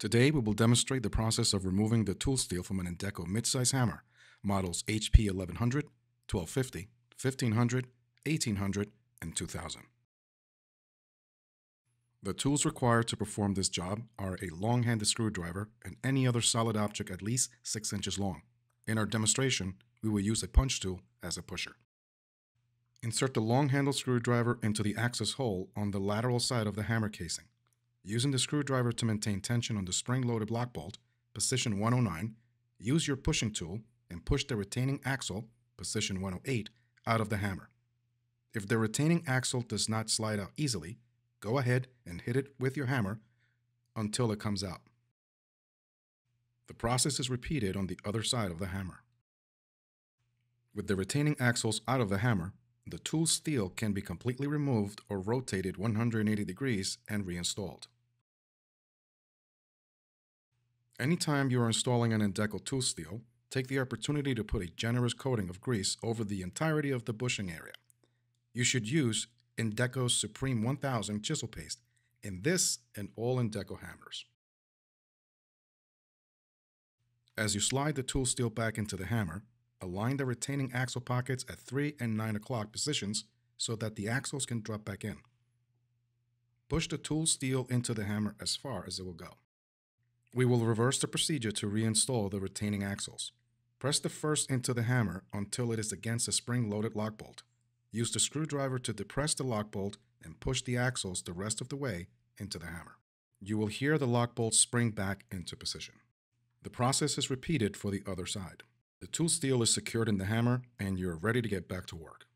Today, we will demonstrate the process of removing the tool steel from an Indeco midsize hammer, models HP 1100, 1250, 1500, 1800, and 2000. The tools required to perform this job are a long-handed screwdriver and any other solid object at least 6 inches long. In our demonstration, we will use a punch tool as a pusher. Insert the long-handled screwdriver into the access hole on the lateral side of the hammer casing. Using the screwdriver to maintain tension on the spring-loaded lock bolt, position 109, use your pushing tool and push the retaining axle, position 108, out of the hammer. If the retaining axle does not slide out easily, go ahead and hit it with your hammer until it comes out. The process is repeated on the other side of the hammer. With the retaining axles out of the hammer, the tool steel can be completely removed or rotated 180 degrees and reinstalled. Anytime you are installing an Indeco tool steel, take the opportunity to put a generous coating of grease over the entirety of the bushing area. You should use Indeco's Supreme 1000 chisel paste in this and all Indeco hammers. As you slide the tool steel back into the hammer, align the retaining axle pockets at 3 and 9 o'clock positions so that the axles can drop back in. Push the tool steel into the hammer as far as it will go. We will reverse the procedure to reinstall the retaining axles. Press the first into the hammer until it is against the spring-loaded lock bolt. Use the screwdriver to depress the lock bolt and push the axles the rest of the way into the hammer. You will hear the lock bolt spring back into position. The process is repeated for the other side. The tool steel is secured in the hammer and you're ready to get back to work.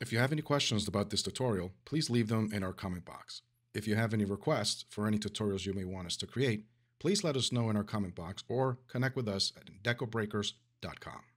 If you have any questions about this tutorial, please leave them in our comment box. If you have any requests for any tutorials you may want us to create, please let us know in our comment box or connect with us at indecobreakers.com.